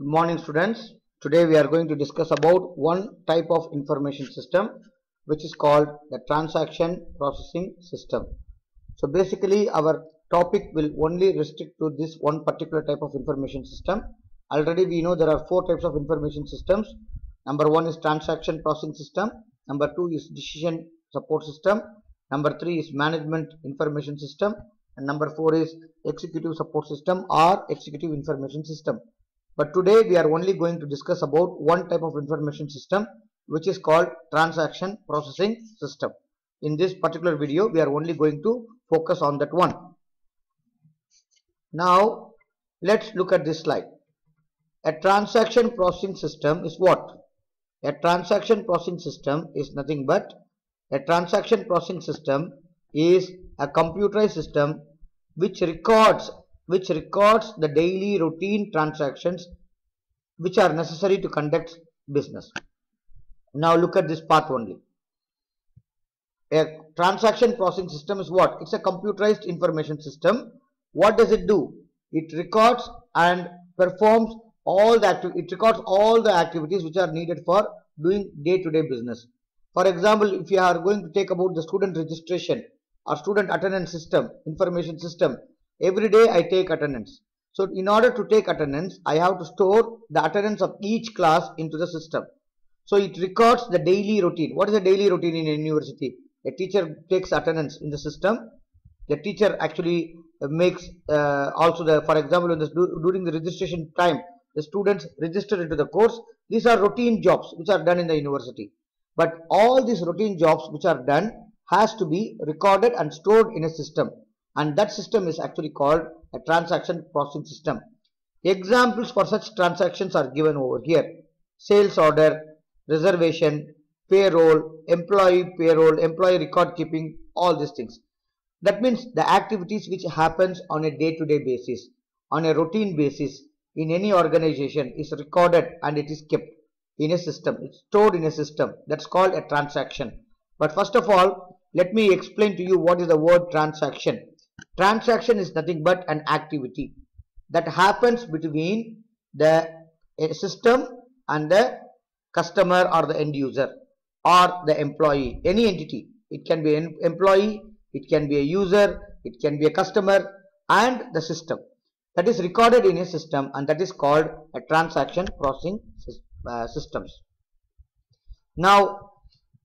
Good morning students. Today we are going to discuss about one type of information system which is called the transaction processing system. So basically our topic will only restrict to this one particular type of information system. Already we know there are four types of information systems. Number one is transaction processing system. Number two is decision support system. Number three is management information system. And number four is executive support system or executive information system. But today we are only going to discuss about one type of information system which is called transaction processing system. In this particular video we are only going to focus on that one. Now let's look at this slide. A transaction processing system is what? A transaction processing system is nothing but a transaction processing system is a computerized system which records which records the daily routine transactions which are necessary to conduct business. Now look at this part only. A transaction processing system is what? It's a computerized information system. What does it do? It records and performs all the it records all the activities which are needed for doing day-to-day -day business. For example, if you are going to take about the student registration or student attendance system, information system, every day I take attendance. So in order to take attendance, I have to store the attendance of each class into the system. So it records the daily routine. What is the daily routine in a university? A teacher takes attendance in the system. The teacher actually makes uh, also the, for example, the, during the registration time, the students register into the course. These are routine jobs which are done in the university. But all these routine jobs which are done has to be recorded and stored in a system. And that system is actually called a transaction processing system. Examples for such transactions are given over here. Sales order, reservation, payroll, employee payroll, employee record keeping, all these things. That means the activities which happens on a day-to-day -day basis, on a routine basis in any organization is recorded and it is kept in a system. It's stored in a system. That's called a transaction. But first of all, let me explain to you what is the word transaction. Transaction is nothing but an activity that happens between the system and the customer or the end user or the employee, any entity. It can be an employee, it can be a user, it can be a customer and the system. That is recorded in a system and that is called a transaction processing uh, systems. Now,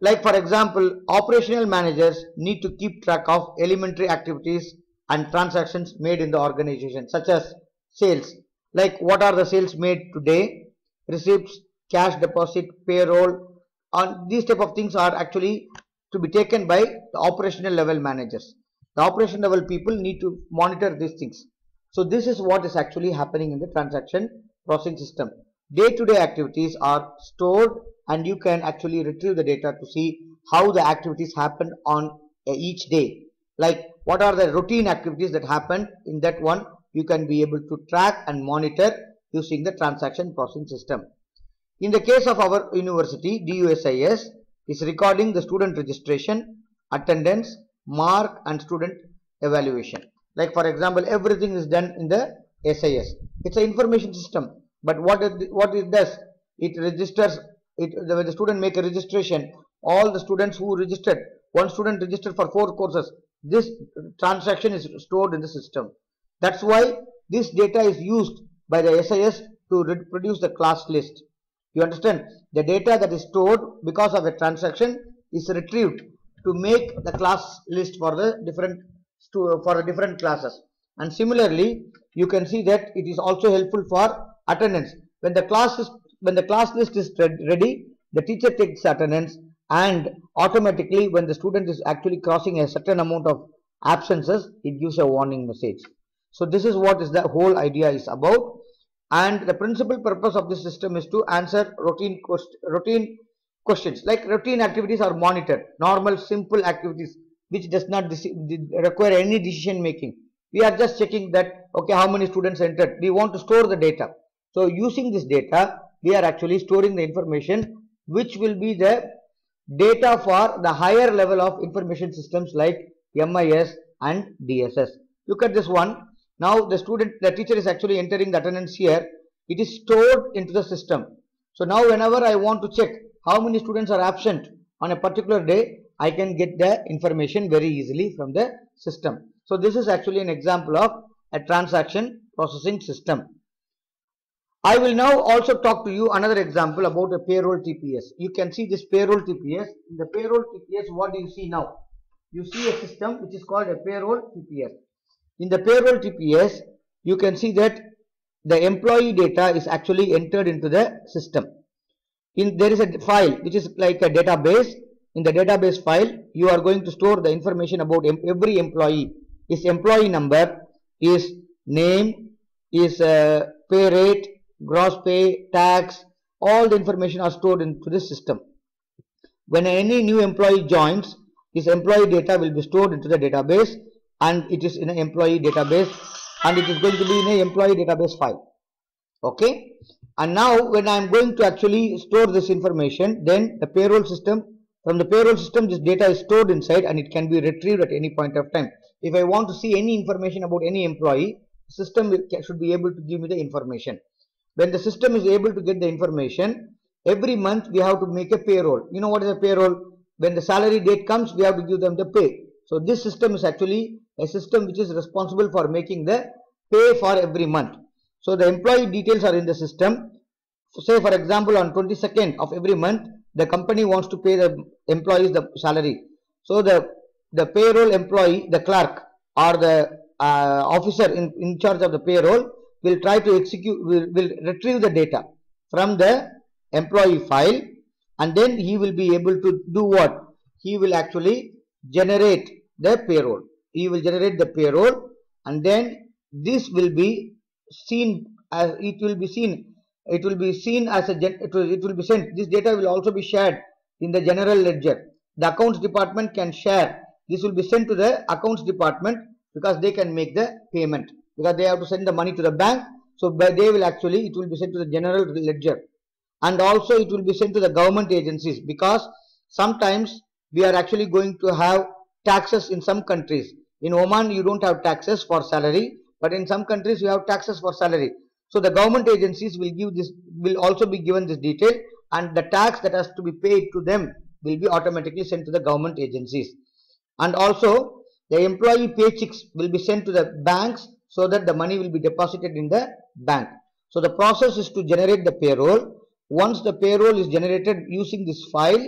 like for example, operational managers need to keep track of elementary activities and transactions made in the organization such as sales. Like what are the sales made today, receipts, cash deposit, payroll, and these type of things are actually to be taken by the operational level managers. The operational level people need to monitor these things. So this is what is actually happening in the transaction processing system. Day-to-day -day activities are stored and you can actually retrieve the data to see how the activities happen on uh, each day. Like what are the routine activities that happen in that one you can be able to track and monitor using the transaction processing system. In the case of our university, DUSIS is recording the student registration, attendance, mark and student evaluation. Like for example, everything is done in the SIS. It's an information system. But what it, what it does, it registers, it, when the student make a registration, all the students who registered, one student registered for four courses, this transaction is stored in the system. That's why this data is used by the SIS to produce the class list. You understand? The data that is stored because of a transaction is retrieved to make the class list for the different for the different classes. And similarly, you can see that it is also helpful for attendance. When the class is when the class list is ready, the teacher takes attendance and automatically when the student is actually crossing a certain amount of absences, it gives a warning message. So this is what is the whole idea is about. And the principal purpose of this system is to answer routine routine questions. Like routine activities are monitored normal simple activities which does not require any decision making. We are just checking that okay how many students entered? We want to store the data. So using this data we are actually storing the information which will be the data for the higher level of information systems like MIS and DSS look at this one now the student, the teacher is actually entering the attendance here. it is stored into the system. So now whenever I want to check how many students are absent on a particular day, I can get the information very easily from the system. So this is actually an example of a transaction processing system. I will now also talk to you another example about a payroll TPS. You can see this payroll TPS. In the payroll TPS, what do you see now? You see a system which is called a payroll TPS. In the payroll TPS, you can see that the employee data is actually entered into the system. In there is a file which is like a database. In the database file, you are going to store the information about every employee. His employee number, his name, his uh, pay rate, gross pay, tax, all the information are stored into this system. When any new employee joins, his employee data will be stored into the database and it is in an employee database and it is going to be in an employee database file. Okay. And now when I am going to actually store this information, then the payroll system, from the payroll system, this data is stored inside and it can be retrieved at any point of time. If I want to see any information about any employee, system should be able to give me the information when the system is able to get the information every month we have to make a payroll. You know what is a payroll? When the salary date comes we have to give them the pay. So this system is actually a system which is responsible for making the pay for every month. So the employee details are in the system. Say for example on 22nd of every month the company wants to pay the employees the salary. So the the payroll employee the clerk or the uh, officer in, in charge of the payroll will try to execute, will, will retrieve the data from the employee file and then he will be able to do what? He will actually generate the payroll. He will generate the payroll and then this will be seen as it will be seen it will be seen as a it will, it will be sent this data will also be shared in the general ledger the accounts department can share this will be sent to the accounts department because they can make the payment because they have to send the money to the bank. So they will actually, it will be sent to the general ledger. And also it will be sent to the government agencies because sometimes we are actually going to have taxes in some countries. In Oman, you don't have taxes for salary, but in some countries you have taxes for salary. So the government agencies will give this, will also be given this detail and the tax that has to be paid to them will be automatically sent to the government agencies. And also the employee paychecks will be sent to the banks so that the money will be deposited in the bank. So the process is to generate the payroll. Once the payroll is generated using this file,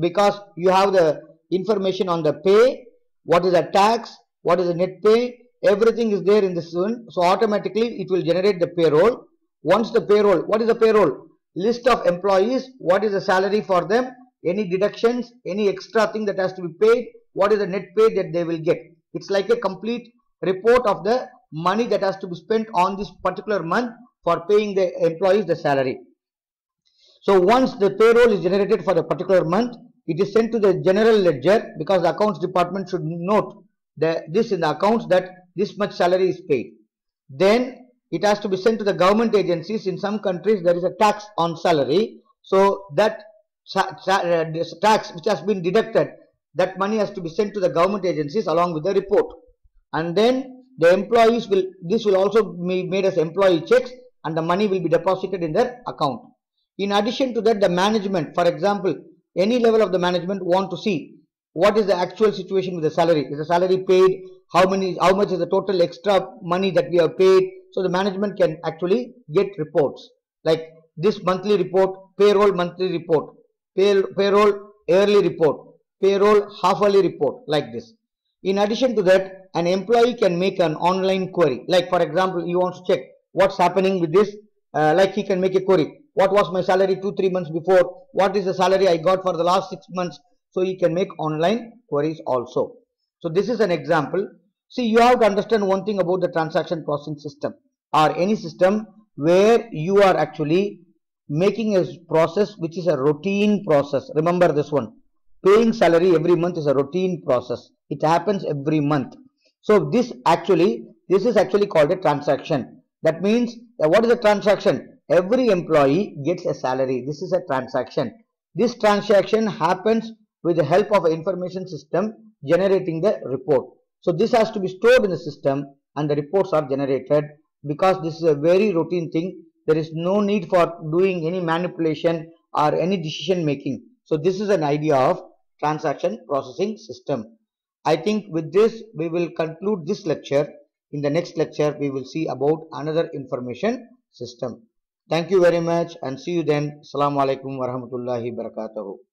because you have the information on the pay, what is the tax, what is the net pay, everything is there in this one. So automatically it will generate the payroll. Once the payroll, what is the payroll? List of employees, what is the salary for them, any deductions, any extra thing that has to be paid, what is the net pay that they will get. It's like a complete report of the money that has to be spent on this particular month for paying the employees the salary. So once the payroll is generated for a particular month, it is sent to the general ledger because the accounts department should note the, this in the accounts that this much salary is paid. Then it has to be sent to the government agencies. In some countries there is a tax on salary. So that uh, tax which has been deducted, that money has to be sent to the government agencies along with the report. And then the employees will this will also be made as employee checks and the money will be deposited in their account. In addition to that the management for example any level of the management want to see what is the actual situation with the salary. Is the salary paid? How many how much is the total extra money that we have paid? So the management can actually get reports. Like this monthly report payroll monthly report pay, payroll yearly report payroll half yearly report like this in addition to that an employee can make an online query. Like for example, he wants to check what's happening with this. Uh, like he can make a query. What was my salary two, three months before? What is the salary I got for the last six months? So he can make online queries also. So this is an example. See, you have to understand one thing about the transaction processing system or any system where you are actually making a process which is a routine process. Remember this one. Paying salary every month is a routine process. It happens every month. So this actually, this is actually called a transaction. That means uh, what is a transaction? Every employee gets a salary. This is a transaction. This transaction happens with the help of an information system generating the report. So this has to be stored in the system and the reports are generated because this is a very routine thing there is no need for doing any manipulation or any decision making. So this is an idea of transaction processing system. I think with this we will conclude this lecture. In the next lecture we will see about another information system. Thank you very much and see you then. Assalamu alaikum warahmatullahi wabarakatuh.